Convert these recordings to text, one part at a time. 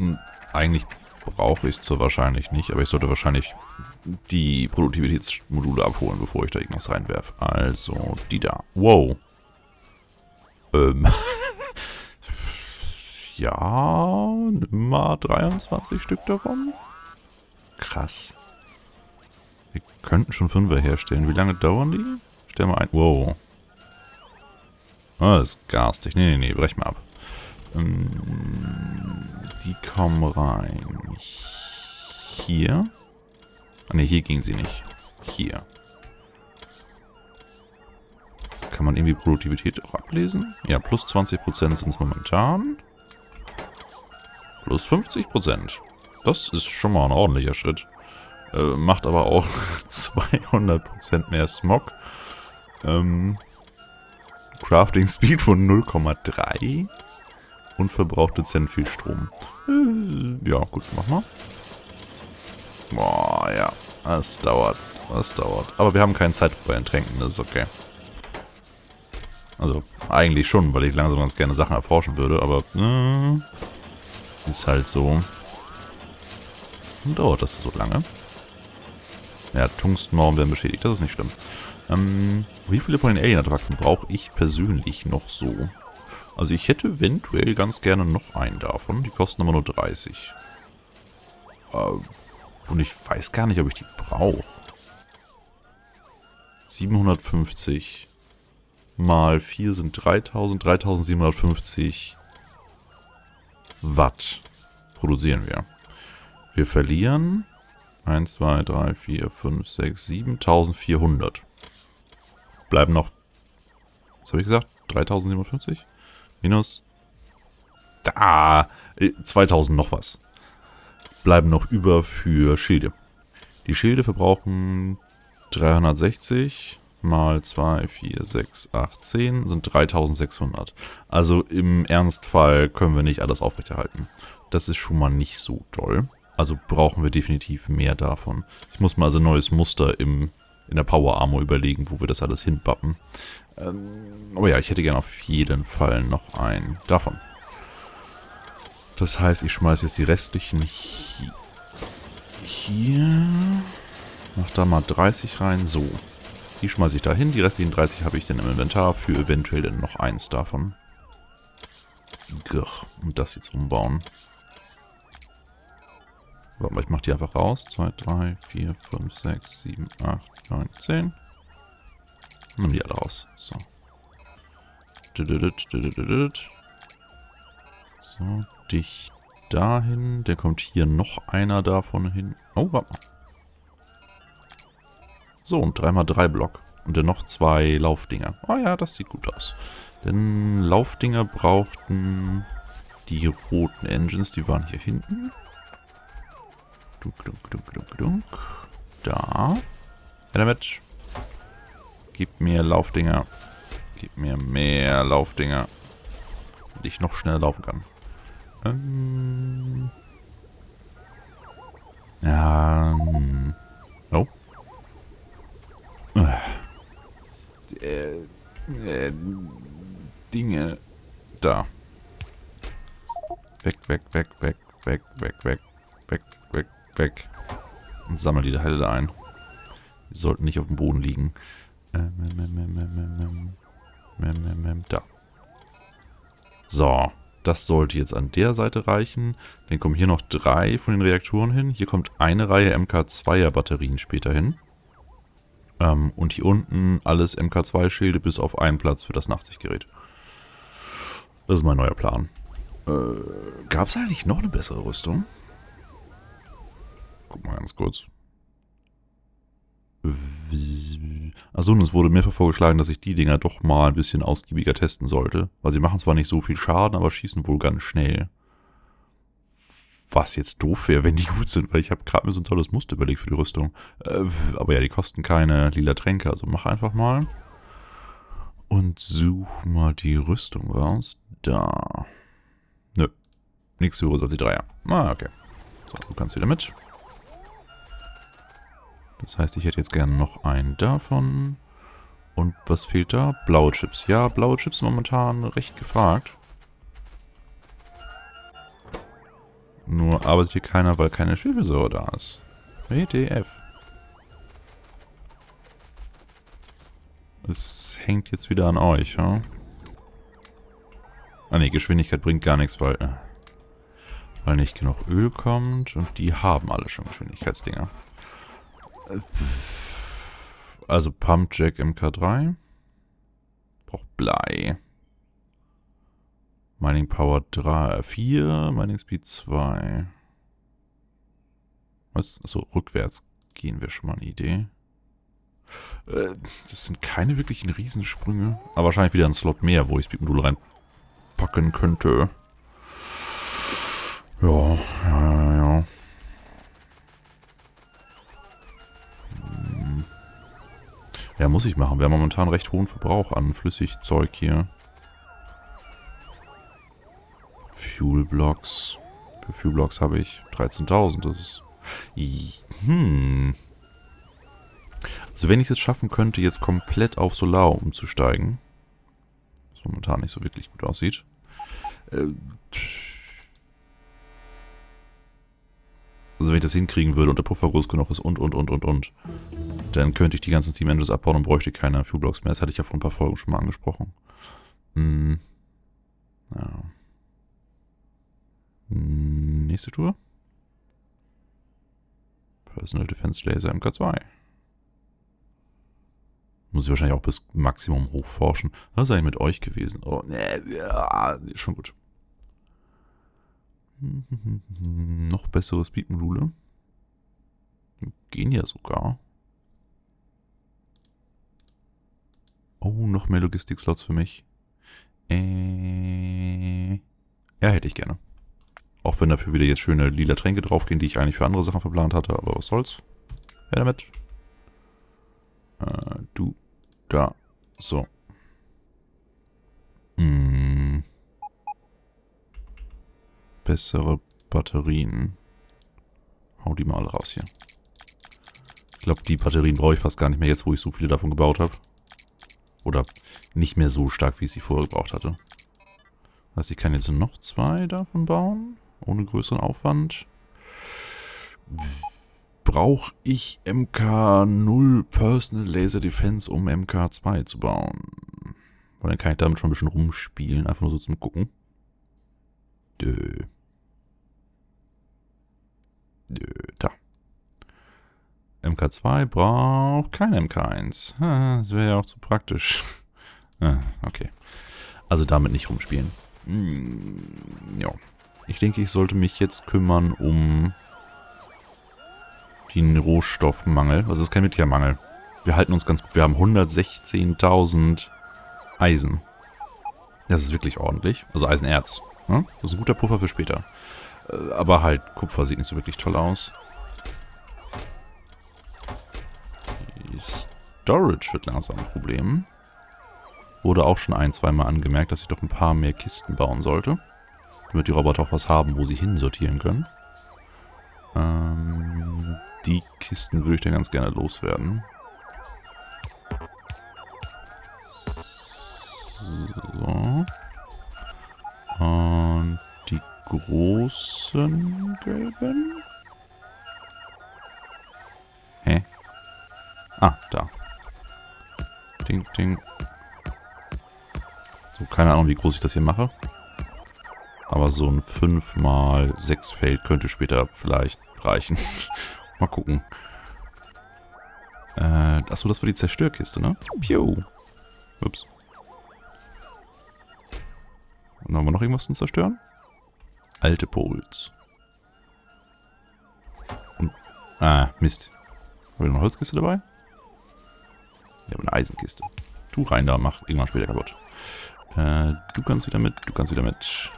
Hm, Eigentlich brauche ich es zwar wahrscheinlich nicht, aber ich sollte wahrscheinlich die Produktivitätsmodule abholen, bevor ich da irgendwas reinwerfe. Also, die da. Wow. Ähm. ja, nimm mal 23 Stück davon. Krass. Wir könnten schon Fünfer herstellen. Wie lange dauern die? Stell mal ein. Wow. Ah, das ist garstig. Nee, nee, nee, brech mal ab. Ähm, die kommen rein. Hier. Ah, ne, hier ging sie nicht. Hier. Kann man irgendwie Produktivität auch ablesen? Ja, plus 20% sind es momentan. Plus 50%. Das ist schon mal ein ordentlicher Schritt. Äh, macht aber auch 200% mehr Smog. Ähm, Crafting Speed von 0,3 und verbraucht dezent viel Strom. Äh, ja, gut, mach mal. Boah, ja. Das dauert. Das dauert. Aber wir haben keinen Zeitdruck bei den Tränken, das ist okay. Also, eigentlich schon, weil ich langsam ganz gerne Sachen erforschen würde, aber äh, ist halt so. Und dauert das so lange? Ja, Tungstenmauern werden beschädigt, das ist nicht schlimm. Ähm, wie viele von den Alien-Artefakten brauche ich persönlich noch so? Also ich hätte eventuell ganz gerne noch einen davon. Die kosten aber nur 30. Äh, und ich weiß gar nicht, ob ich die brauche. 750 mal 4 sind 3000. 3750 Watt produzieren wir. Wir verlieren 1, 2, 3, 4, 5, 6, 7400. Bleiben noch, was habe ich gesagt? 3750? Minus, da, 2000 noch was. Bleiben noch über für Schilde. Die Schilde verbrauchen 360 mal 2, 4, 6, 8, 10 sind 3600. Also im Ernstfall können wir nicht alles aufrechterhalten. Das ist schon mal nicht so toll. Also brauchen wir definitiv mehr davon. Ich muss mal also ein neues Muster im, in der Power Armor überlegen, wo wir das alles hinbappen. Ähm, aber ja, ich hätte gerne auf jeden Fall noch einen davon. Das heißt, ich schmeiße jetzt die restlichen hier. hier. Mach da mal 30 rein. So. Die schmeiße ich da hin. Die restlichen 30 habe ich dann im Inventar für eventuell dann noch eins davon. Gach. Und das jetzt umbauen. Warte mal, ich mache die einfach raus. 2, 3, 4, 5, 6, 7, 8, 9, 10. Nimm die alle raus. So. So, dich dahin. Der kommt hier noch einer davon hin. Oh, warte mal. So, und 3x3 Block. Und dann noch zwei Laufdinger. Oh ja, das sieht gut aus. Denn Laufdinger brauchten die roten Engines, die waren hier hinten. Dunk, dunk, dunk, dunk, dunk. Da. Ja, damit. Gib mir Laufdinger. Gib mir mehr Laufdinger. Damit ich noch schneller laufen kann. Ähm. Ja. Hm. Oh. Äh, äh, Dinge. Da. Weg, weg, weg, weg, weg, weg, weg, weg, weg, weg. Und sammel die Teile da ein. Die sollten nicht auf dem Boden liegen. Ähm, da. So. Das sollte jetzt an der Seite reichen. Dann kommen hier noch drei von den Reaktoren hin. Hier kommt eine Reihe MK2er Batterien später hin. Ähm, und hier unten alles MK2-Schilde bis auf einen Platz für das Nachtsichtgerät. Das ist mein neuer Plan. Äh, Gab es eigentlich noch eine bessere Rüstung? Guck mal ganz kurz. Achso, und es wurde mehrfach vorgeschlagen, dass ich die Dinger doch mal ein bisschen ausgiebiger testen sollte. Weil sie machen zwar nicht so viel Schaden, aber schießen wohl ganz schnell. Was jetzt doof wäre, wenn die gut sind, weil ich habe gerade mir so ein tolles Muster überlegt für die Rüstung. Äh, aber ja, die kosten keine lila Tränke, also mach einfach mal. Und such mal die Rüstung raus. Da. Nö. Nichts höheres als die Dreier. Ah, okay. So, du kannst wieder mit. Das heißt, ich hätte jetzt gerne noch einen davon. Und was fehlt da? Blaue Chips. Ja, blaue Chips momentan recht gefragt. Nur arbeitet hier keiner, weil keine Schwefelsäure da ist. WTF. Es hängt jetzt wieder an euch, ja? Ah ne, Geschwindigkeit bringt gar nichts, weil, äh, weil nicht genug Öl kommt und die haben alle schon Geschwindigkeitsdinger. Also Pumpjack MK3. Braucht Blei. Mining Power 3, 4, Mining Speed 2. Was? Achso, rückwärts gehen wir schon mal eine Idee. Äh, das sind keine wirklichen Riesensprünge. Aber wahrscheinlich wieder ein Slot mehr, wo ich Speedmodule reinpacken könnte. Ja, ja, ja, ja. Ja, muss ich machen. Wir haben momentan recht hohen Verbrauch an Flüssigzeug hier. Fuel Blocks. Für Fuel Blocks habe ich 13.000. Das ist... Hm. Also wenn ich es schaffen könnte, jetzt komplett auf Solar umzusteigen, was momentan nicht so wirklich gut aussieht, äh, also wenn ich das hinkriegen würde und der Puffer groß genug ist und, und, und, und, und, dann könnte ich die ganzen Steam Engines abbauen und bräuchte keine Fuel Blocks mehr. Das hatte ich ja vor ein paar Folgen schon mal angesprochen. Hm. Ja. Nächste Tour. Personal Defense Laser MK2. Muss ich wahrscheinlich auch bis Maximum hochforschen. Was ist eigentlich mit euch gewesen? Oh, nee, ja, schon gut. Noch bessere Speed-Module. Gehen ja sogar. Oh, noch mehr Logistik-Slots für mich. Äh, ja, hätte ich gerne. Auch wenn dafür wieder jetzt schöne lila Tränke draufgehen, die ich eigentlich für andere Sachen verplant hatte, aber was soll's. Wer damit? Äh, du. Da. So. Hm. Bessere Batterien. Hau die mal raus hier. Ich glaube, die Batterien brauche ich fast gar nicht mehr jetzt, wo ich so viele davon gebaut habe. Oder nicht mehr so stark, wie ich sie vorher gebraucht hatte. Also ich kann jetzt noch zwei davon bauen ohne größeren Aufwand. Brauche ich MK0 Personal Laser Defense, um MK2 zu bauen? Weil dann kann ich damit schon ein bisschen rumspielen, einfach nur so zum Gucken. Dö. Dö, da. MK2 braucht kein MK1. Das wäre ja auch zu praktisch. Ah, okay. Also damit nicht rumspielen. Hm, ja. Ich denke, ich sollte mich jetzt kümmern um den Rohstoffmangel. Also es ist kein wirklicher Mangel. Wir halten uns ganz gut. Wir haben 116.000 Eisen. Das ist wirklich ordentlich. Also Eisenerz. Ne? Das ist ein guter Puffer für später. Aber halt, Kupfer sieht nicht so wirklich toll aus. Die Storage wird langsam ein Problem. Wurde auch schon ein, zweimal angemerkt, dass ich doch ein paar mehr Kisten bauen sollte. Damit die Roboter auch was haben, wo sie hinsortieren können. Ähm, die Kisten würde ich dann ganz gerne loswerden. Großen gelben. Hä? Ah, da. Ding, ding. So, keine Ahnung, wie groß ich das hier mache. Aber so ein 5 mal 6 Feld könnte später vielleicht reichen. mal gucken. Äh, achso, das war die Zerstörkiste, ne? Piu. Ups. Und haben wir noch irgendwas zu zerstören? Alte Poles. Und, ah, Mist. Haben wir noch eine Holzkiste dabei? Wir haben eine Eisenkiste. Tu rein da, mach irgendwann später kaputt. Äh, du kannst wieder mit, du kannst wieder mit.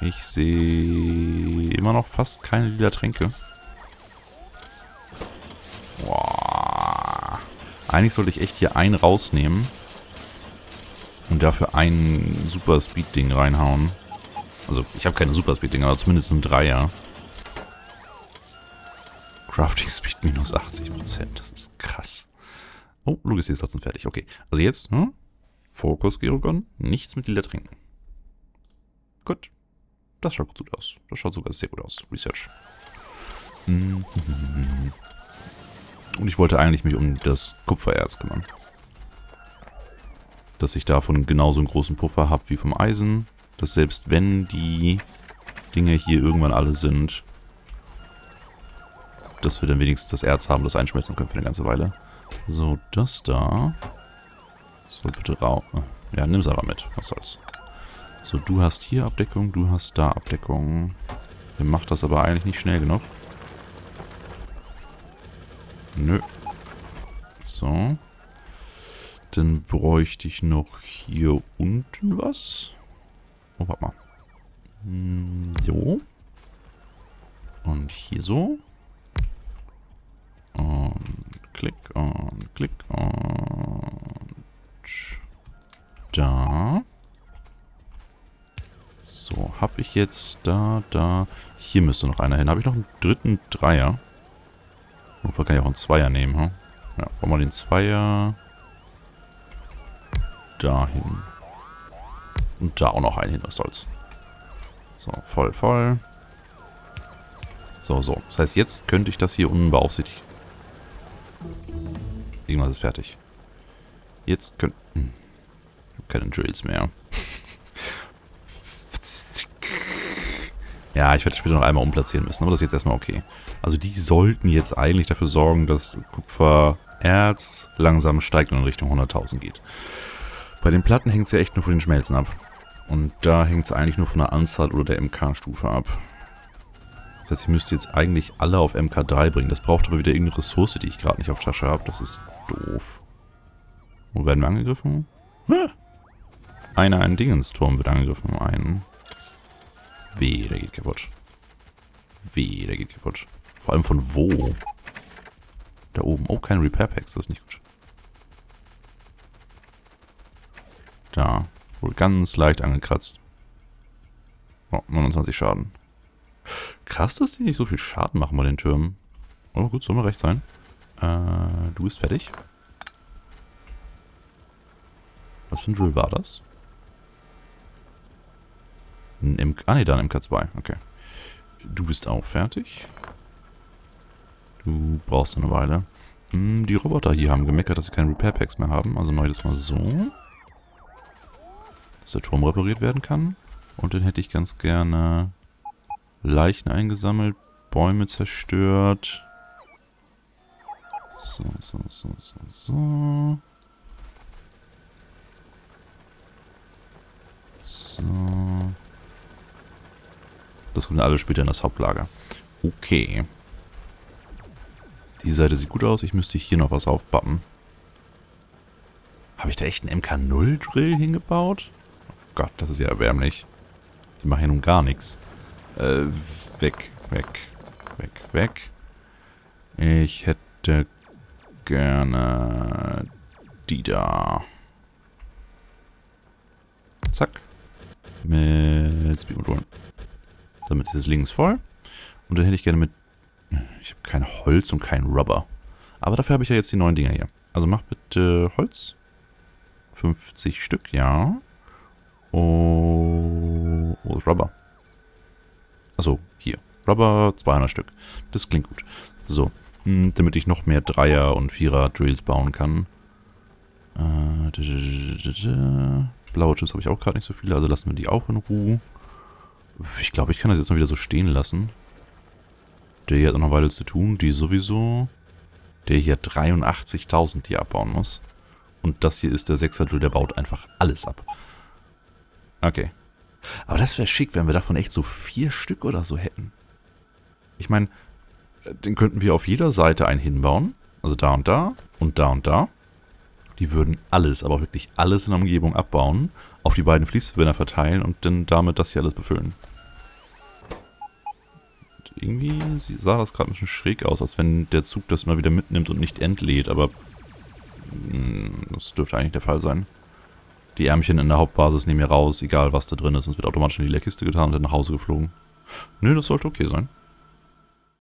Ich sehe immer noch fast keine lila Tränke. Boah. Eigentlich sollte ich echt hier einen rausnehmen. Und dafür ein Super Speed Ding reinhauen. Also, ich habe keine Super Speed Ding, aber zumindest ein Dreier. Crafting Speed minus 80%. Das ist krass. Oh, Lugas ist trotzdem fertig. Okay. Also jetzt, hm? Fokus Gerogon. Nichts mit lila Tränken. Gut. Das schaut gut aus. Das schaut sogar sehr gut aus. Research. Und ich wollte eigentlich mich um das Kupfererz kümmern. Dass ich davon genauso einen großen Puffer habe wie vom Eisen. Dass selbst wenn die Dinge hier irgendwann alle sind, dass wir dann wenigstens das Erz haben, das einschmelzen können für eine ganze Weile. So, das da. Soll bitte rau... Ja, nimm es aber mit. Was soll's. So, du hast hier Abdeckung, du hast da Abdeckung. Ihr macht das aber eigentlich nicht schnell genug. Nö. So. Dann bräuchte ich noch hier unten was. Oh, warte mal. Hm, so. Und hier so. Und klick und klick und da. So, habe ich jetzt da, da. Hier müsste noch einer hin. Habe ich noch einen dritten Dreier? Notfall kann ich auch einen Zweier nehmen, hm? Ja, wollen wir den Zweier dahin. Und da auch noch einen hin, was soll's. So, voll, voll. So, so. Das heißt, jetzt könnte ich das hier unten beaufsichtigen. Irgendwas ist fertig. Jetzt könnte... Hm. Keine Drills mehr. ja, ich werde später noch einmal umplatzieren müssen, aber das ist jetzt erstmal okay. Also die sollten jetzt eigentlich dafür sorgen, dass Kupfererz langsam steigt und in Richtung 100.000 geht. Bei den Platten hängt es ja echt nur von den Schmelzen ab. Und da hängt es eigentlich nur von der Anzahl oder der MK-Stufe ab. Das heißt, ich müsste jetzt eigentlich alle auf MK3 bringen. Das braucht aber wieder irgendeine Ressource, die ich gerade nicht auf Tasche habe. Das ist doof. Wo werden wir angegriffen? Ah. Einer, ein Dingensturm wird angegriffen. Ein. Weh, der geht kaputt. Weh, der geht kaputt. Vor allem von wo? Da oben. Oh, kein Repair Packs, das ist nicht gut. Da. Wohl ganz leicht angekratzt. Oh, 29 Schaden. Krass, dass die nicht so viel Schaden machen bei den Türmen. Oh, gut, soll mal recht sein. Äh, du bist fertig. Was für ein Drill war das? Ein M ah, ne, da ein MK2. Okay. Du bist auch fertig. Du brauchst eine Weile. Hm, die Roboter hier haben gemeckert, dass sie keine Repair Packs mehr haben. Also mache ich das mal so dass der Turm repariert werden kann. Und dann hätte ich ganz gerne Leichen eingesammelt, Bäume zerstört. So, so, so, so, so. So. Das kommt alles später in das Hauptlager. Okay. Die Seite sieht gut aus. Ich müsste hier noch was aufpappen. Habe ich da echt einen MK0-Drill hingebaut? Gott, das ist ja erbärmlich. Die machen ja nun gar nichts. Äh, weg, weg, weg, weg. Ich hätte gerne die da. Zack. Mit Speedmotoren. Damit ist es links voll. Und dann hätte ich gerne mit... Ich habe kein Holz und kein Rubber. Aber dafür habe ich ja jetzt die neuen Dinger hier. Also mach bitte Holz. 50 Stück, ja. Oh, wo Rubber? Achso, hier. Rubber 200 Stück. Das klingt gut. So, hm, damit ich noch mehr Dreier- und Vierer-Drills bauen kann. Äh, Blaue Chips habe ich auch gerade nicht so viele, also lassen wir die auch in Ruhe. Ich glaube, ich kann das jetzt mal wieder so stehen lassen. Der hier hat noch eine Weile zu tun, die sowieso. Der hier 83.000 die abbauen muss. Und das hier ist der 6er Drill, der baut einfach alles ab. Okay. Aber das wäre schick, wenn wir davon echt so vier Stück oder so hätten. Ich meine, den könnten wir auf jeder Seite einen hinbauen. Also da und da und da und da. Die würden alles, aber wirklich alles in der Umgebung abbauen, auf die beiden Fließwände verteilen und dann damit das hier alles befüllen. Und irgendwie sah das gerade ein bisschen schräg aus, als wenn der Zug das immer wieder mitnimmt und nicht entlädt, aber mh, hm, das dürfte eigentlich der Fall sein. Die Ärmchen in der Hauptbasis nehmen wir raus, egal was da drin ist. Es wird automatisch in die Leerkiste getan und dann nach Hause geflogen. Nö, das sollte okay sein.